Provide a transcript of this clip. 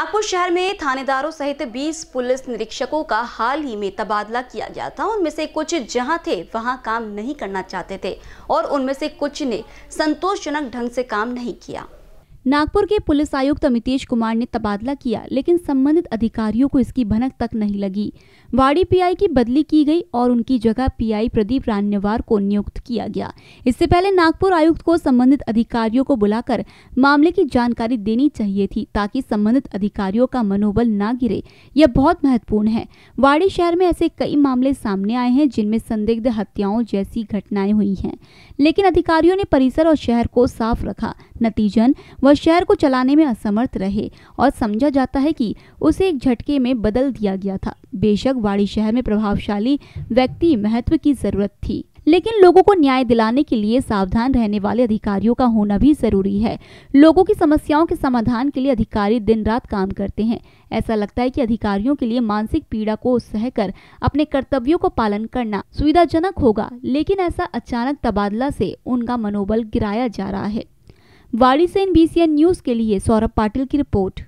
नागपुर शहर में थानेदारों सहित 20 पुलिस निरीक्षकों का हाल ही में तबादला किया गया था। उनमें से कुछ जहाँ थे, वहाँ काम नहीं करना चाहते थे और उनमें से कुछ ने संतोषजनक ढंग से काम नहीं किया। नागपुर के पुलिस आयुक्त अमितेश कुमार ने तबादला किया, लेकिन संबंधित अधिकारियों को इसकी भनक तक नहीं लगी। वाड़ी पीआई की बदली की गई और उनकी जगह पीआई प्रदीप रान्यवार को नियुक्त किया गया। इससे पहले नागपुर आयुक्त को संबंधित अधिकारियों को बुलाकर मामले की जानकारी देनी चाहिए थी, ताकि संबंधित अधिकारियों का मनोबल न गिरे। यह बहुत महत्वपूर्ण है। वाड़ी शहर में ऐसे कई मामले सामने आए हैं, जिनमें संदिग्ध हत्याओं जैसी घटनाएँ हुई हैं, लेकिन अधिकारियों ने परिसर और शहर को साफ़ रखा। नतीजन वह शहर को चलाने में असमर्थ रहे और समझा जाता है कि उसे एक झटके में बदल दिया गया था। बेशक वाड़ी शहर में प्रभावशाली व्यक्ति महत्व की ज़रूरत थी, लेकिन लोगों को न्याय दिलाने के लिए सावधान रहने वाले अधिकारियों का होना भी ज़रूरी है। लोगों की समस्याओं के समाधान के लिए अधिकारी दिन रात काम करते हैं। ऐसा लगता है कि अधिकारियों के लिए मानसिक पीड़ा को सहकर अपने कर्तव्यों को पालन करना सुविधाजनक होगा, लेकिन ऐसा अचानक तबादला से उनका मनोबल गिराया जा रहा है। वाड़ी से एन न्यूज़ के लिए सौरभ पाटिल की रिपोर्ट।